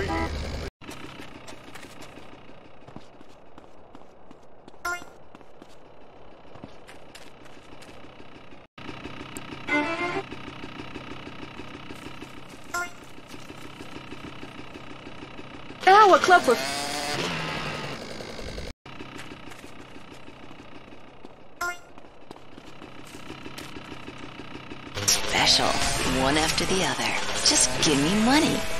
Ow, a club with... Special, one after the other. Just give me money.